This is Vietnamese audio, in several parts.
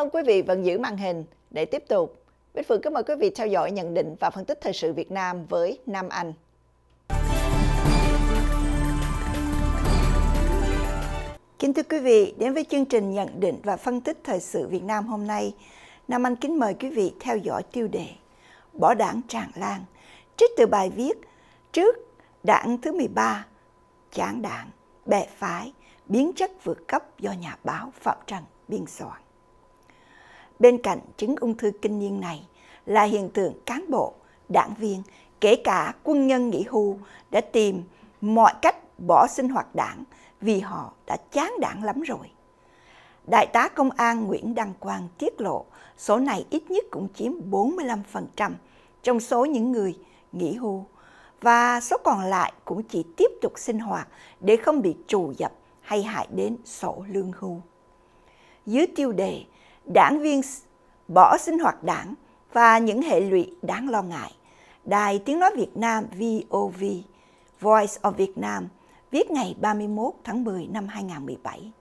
ơn quý vị vẫn giữ màn hình để tiếp tục. Bích Phượng kính mời quý vị theo dõi nhận định và phân tích thời sự Việt Nam với Nam Anh. Kính thưa quý vị, đến với chương trình nhận định và phân tích thời sự Việt Nam hôm nay, Nam Anh kính mời quý vị theo dõi tiêu đề Bỏ đảng tràn lan, trích từ bài viết Trước đảng thứ 13, chán đảng, bè phái, biến chất vượt cấp do nhà báo Phạm Trần biên soạn. Bên cạnh chứng ung thư kinh niên này là hiện tượng cán bộ, đảng viên, kể cả quân nhân nghỉ hưu đã tìm mọi cách bỏ sinh hoạt đảng vì họ đã chán đảng lắm rồi. Đại tá công an Nguyễn Đăng Quang tiết lộ số này ít nhất cũng chiếm 45% trong số những người nghỉ hưu và số còn lại cũng chỉ tiếp tục sinh hoạt để không bị trù dập hay hại đến sổ lương hưu. Dưới tiêu đề đảng viên bỏ sinh hoạt đảng và những hệ lụy đáng lo ngại, Đài Tiếng Nói Việt Nam VOV, Voice of Vietnam, viết ngày 31 tháng 10 năm 2017.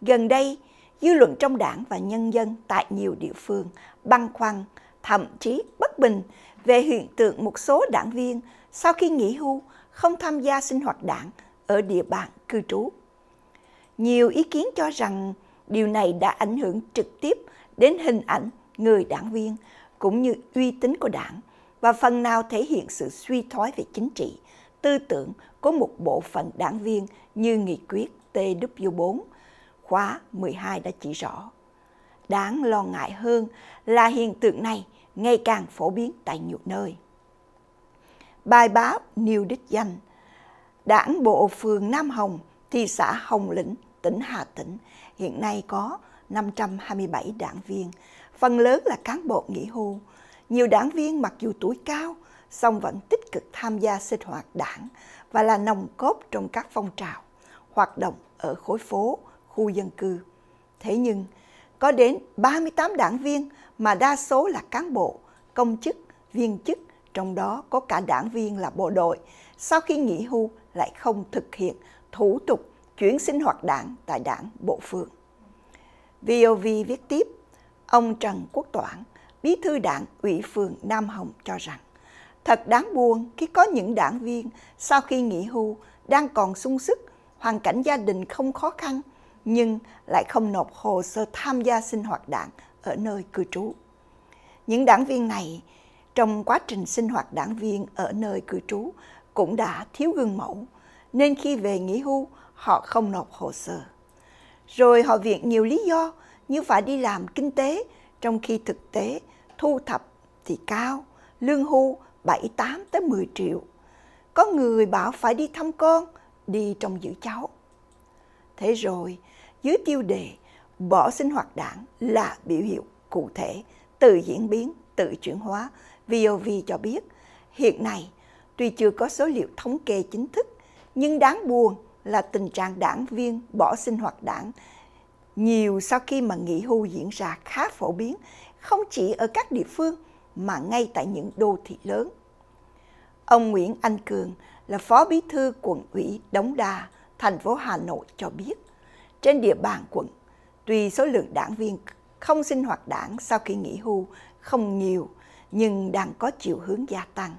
Gần đây, dư luận trong đảng và nhân dân tại nhiều địa phương băn khoăn, thậm chí bất bình về hiện tượng một số đảng viên sau khi nghỉ hưu không tham gia sinh hoạt đảng ở địa bàn cư trú. Nhiều ý kiến cho rằng điều này đã ảnh hưởng trực tiếp đến hình ảnh người đảng viên cũng như uy tín của đảng và phần nào thể hiện sự suy thoái về chính trị, tư tưởng của một bộ phận đảng viên như nghị quyết TW4 khóa 12 đã chỉ rõ. Đáng lo ngại hơn là hiện tượng này ngày càng phổ biến tại nhiều nơi. Bài báo New Đích Danh Đảng bộ phường Nam Hồng, thị xã Hồng Lĩnh, tỉnh Hà Tĩnh hiện nay có 527 đảng viên, phần lớn là cán bộ nghỉ hưu. Nhiều đảng viên mặc dù tuổi cao, song vẫn tích cực tham gia sinh hoạt đảng và là nòng cốt trong các phong trào, hoạt động ở khối phố, khu dân cư. Thế nhưng, có đến 38 đảng viên mà đa số là cán bộ, công chức, viên chức, trong đó có cả đảng viên là bộ đội, sau khi nghỉ hưu lại không thực hiện thủ tục chuyển sinh hoạt đảng tại đảng bộ phường. VOV viết tiếp, ông Trần Quốc Toản, bí thư đảng ủy phường Nam Hồng cho rằng, thật đáng buồn khi có những đảng viên sau khi nghỉ hưu đang còn sung sức, hoàn cảnh gia đình không khó khăn, nhưng lại không nộp hồ sơ tham gia sinh hoạt đảng ở nơi cư trú. Những đảng viên này trong quá trình sinh hoạt đảng viên ở nơi cư trú cũng đã thiếu gương mẫu, nên khi về nghỉ hưu họ không nộp hồ sơ. Rồi họ viện nhiều lý do như phải đi làm kinh tế, trong khi thực tế thu thập thì cao, lương hưu 7, 8 tới 10 triệu. Có người bảo phải đi thăm con, đi trong giữ cháu. Thế rồi, dưới tiêu đề bỏ sinh hoạt đảng là biểu hiệu cụ thể, tự diễn biến, tự chuyển hóa. VOV cho biết, hiện nay tuy chưa có số liệu thống kê chính thức, nhưng đáng buồn là tình trạng đảng viên bỏ sinh hoạt đảng nhiều sau khi mà nghỉ hưu diễn ra khá phổ biến, không chỉ ở các địa phương mà ngay tại những đô thị lớn. Ông Nguyễn Anh Cường là Phó Bí thư quận ủy Đống Đa, thành phố Hà Nội cho biết, trên địa bàn quận, tuy số lượng đảng viên không sinh hoạt đảng sau khi nghỉ hưu không nhiều, nhưng đang có chiều hướng gia tăng.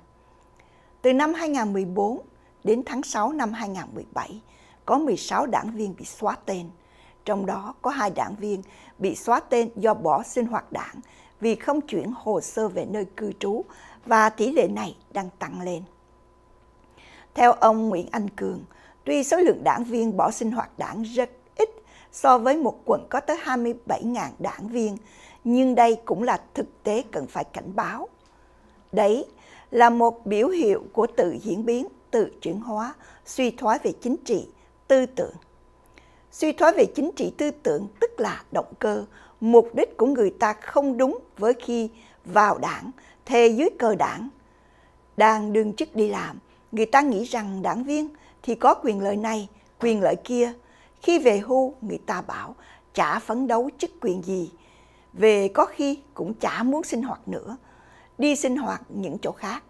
Từ năm 2014 đến tháng 6 năm 2017, có 16 đảng viên bị xóa tên. Trong đó có hai đảng viên bị xóa tên do bỏ sinh hoạt đảng vì không chuyển hồ sơ về nơi cư trú và tỷ lệ này đang tăng lên. Theo ông Nguyễn Anh Cường, tuy số lượng đảng viên bỏ sinh hoạt đảng rất ít so với một quận có tới 27.000 đảng viên, nhưng đây cũng là thực tế cần phải cảnh báo. Đấy là một biểu hiệu của tự diễn biến, tự chuyển hóa, suy thoái về chính trị, tư tưởng. Suy thoái về chính trị tư tưởng tức là động cơ, mục đích của người ta không đúng với khi vào đảng, thề dưới cờ đảng. Đang đương chức đi làm, người ta nghĩ rằng đảng viên thì có quyền lợi này, quyền lợi kia. Khi về hưu, người ta bảo chả phấn đấu chức quyền gì. Về có khi cũng chả muốn sinh hoạt nữa, đi sinh hoạt những chỗ khác.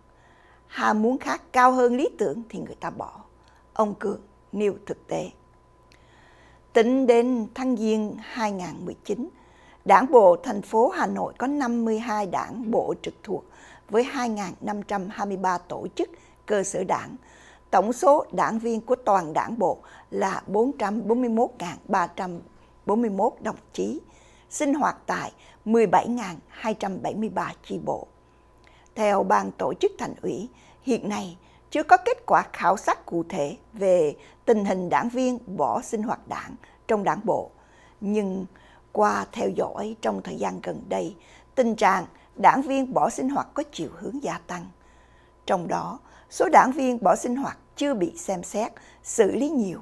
Hà muốn khác cao hơn lý tưởng thì người ta bỏ. Ông Cường nêu thực tế. Tính đến tháng Giêng 2019, Đảng bộ thành phố Hà Nội có 52 đảng bộ trực thuộc với 2.523 tổ chức cơ sở đảng. Tổng số đảng viên của toàn đảng bộ là 441.341 đồng chí, sinh hoạt tại 17.273 chi bộ. Theo ban tổ chức thành ủy, hiện nay chưa có kết quả khảo sát cụ thể về tình hình đảng viên bỏ sinh hoạt đảng trong đảng bộ. Nhưng qua theo dõi trong thời gian gần đây, tình trạng đảng viên bỏ sinh hoạt có chiều hướng gia tăng. Trong đó, số đảng viên bỏ sinh hoạt chưa bị xem xét, xử lý nhiều,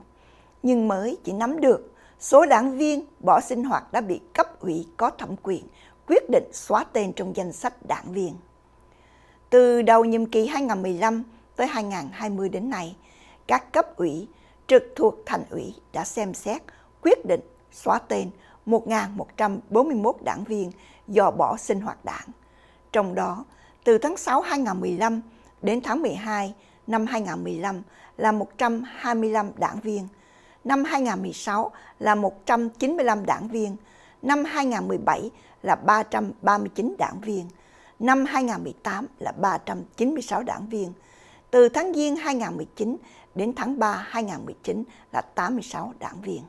nhưng mới chỉ nắm được số đảng viên bỏ sinh hoạt đã bị cấp ủy có thẩm quyền quyết định xóa tên trong danh sách đảng viên. Từ đầu nhiệm kỳ 2015 tới 2020 đến nay, các cấp ủy trực thuộc thành ủy đã xem xét quyết định xóa tên 1.141 đảng viên do bỏ sinh hoạt đảng. Trong đó, từ tháng 6 2015 đến tháng 12 năm 2015 là 125 đảng viên, năm 2016 là 195 đảng viên, năm 2017 là 339 đảng viên, năm 2018 là 396 đảng viên. Từ tháng Giêng 2019 đến tháng 3 2019 là 86 đảng viên.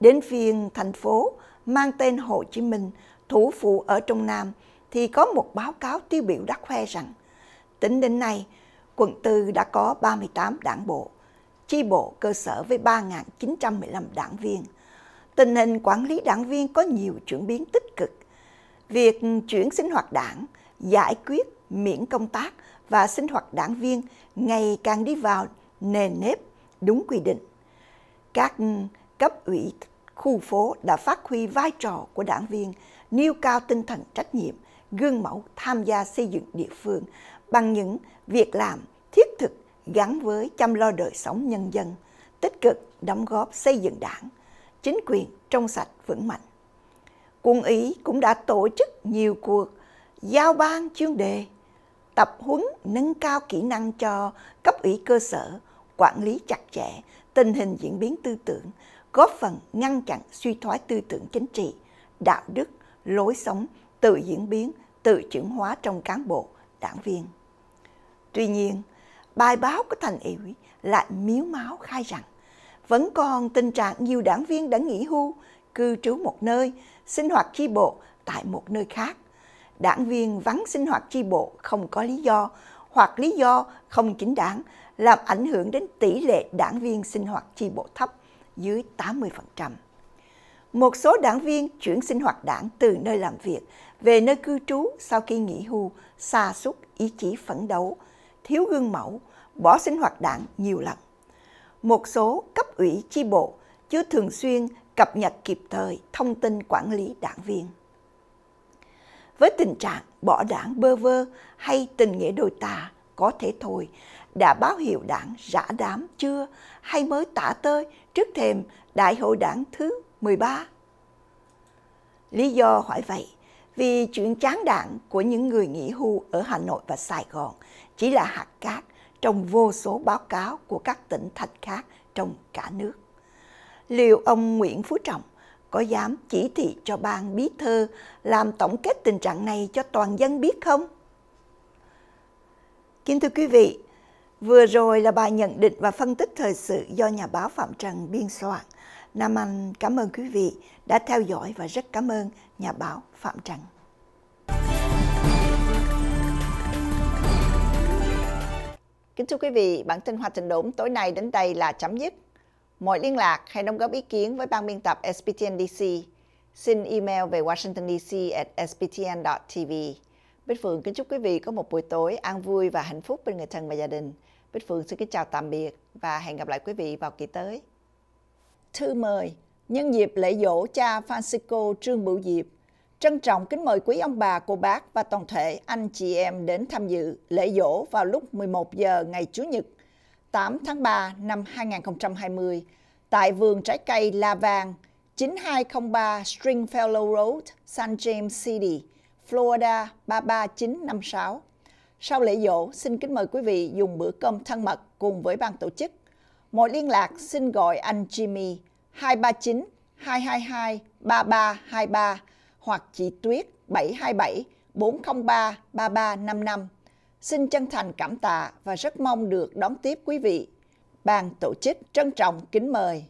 Đến phiên thành phố mang tên Hồ Chí Minh, thủ phủ ở trung Nam, thì có một báo cáo tiêu biểu đắc khoe rằng tính đến nay, quận tư đã có 38 đảng bộ, chi bộ cơ sở với 3.915 đảng viên. Tình hình quản lý đảng viên có nhiều chuyển biến tích cực. Việc chuyển sinh hoạt đảng, giải quyết miễn công tác và sinh hoạt đảng viên ngày càng đi vào nền nếp đúng quy định. Các ừ, cấp ủy khu phố đã phát huy vai trò của đảng viên, nêu cao tinh thần trách nhiệm, gương mẫu tham gia xây dựng địa phương bằng những việc làm thiết thực gắn với chăm lo đời sống nhân dân, tích cực đóng góp xây dựng đảng, chính quyền trong sạch vững mạnh. Quân ý cũng đã tổ chức nhiều cuộc giao ban chuyên đề, tập huấn nâng cao kỹ năng cho cấp ủy cơ sở, quản lý chặt chẽ tình hình diễn biến tư tưởng, góp phần ngăn chặn suy thoái tư tưởng chính trị, đạo đức, lối sống tự diễn biến, tự chuyển hóa trong cán bộ, đảng viên. Tuy nhiên, bài báo của thành ủy lại miếu máu khai rằng vẫn còn tình trạng nhiều đảng viên đã nghỉ hưu, cư trú một nơi, sinh hoạt chi bộ tại một nơi khác. Đảng viên vắng sinh hoạt chi bộ không có lý do hoặc lý do không chính đáng làm ảnh hưởng đến tỷ lệ đảng viên sinh hoạt chi bộ thấp dưới 80%. Một số đảng viên chuyển sinh hoạt đảng từ nơi làm việc về nơi cư trú sau khi nghỉ hưu, xa xúc ý chí phấn đấu, thiếu gương mẫu, bỏ sinh hoạt đảng nhiều lần. Một số cấp ủy chi bộ chưa thường xuyên cập nhật kịp thời thông tin quản lý đảng viên. Với tình trạng bỏ đảng bơ vơ hay tình nghĩa đôi ta có thể thôi, đã báo hiệu đảng rã đám chưa hay mới tả tơi trước thềm đại hội đảng thứ 13? Lý do hỏi vậy vì chuyện chán đảng của những người nghỉ hưu ở Hà Nội và Sài Gòn chỉ là hạt cát trong vô số báo cáo của các tỉnh thành khác trong cả nước. Liệu ông Nguyễn Phú Trọng có dám chỉ thị cho ban bí thư làm tổng kết tình trạng này cho toàn dân biết không? Kính thưa quý vị, vừa rồi là bài nhận định và phân tích thời sự do nhà báo Phạm Trần biên soạn. Nam Anh cảm ơn quý vị đã theo dõi và rất cảm ơn nhà báo Phạm Trần. Kính thưa quý vị, bản tin Hoa Trình Đốn tối nay đến đây là chấm dứt. Mọi liên lạc hay đóng góp ý kiến với ban biên tập SPTN DC, xin email về Washington DC at sptn.tv. Bích Phượng kính chúc quý vị có một buổi tối an vui và hạnh phúc bên người thân và gia đình. Bích Phượng xin kính chào tạm biệt và hẹn gặp lại quý vị vào kỳ tới. Thư mời, nhân dịp lễ dỗ cha Francisco Trương Bửu Diệp, trân trọng kính mời quý ông bà, cô bác và toàn thể anh chị em đến tham dự lễ dỗ vào lúc 11 giờ ngày Chủ nhật 8 tháng 3 năm 2020 tại vườn trái cây La Vang, 9203 Stringfellow Road, San James City, Florida 33956. Sau lễ dỗ, xin kính mời quý vị dùng bữa cơm thân mật cùng với ban tổ chức. Mọi liên lạc xin gọi anh Jimmy 239 222 3323 hoặc chị Tuyết 727 403 3355. Xin chân thành cảm tạ và rất mong được đón tiếp quý vị. Ban tổ chức trân trọng kính mời.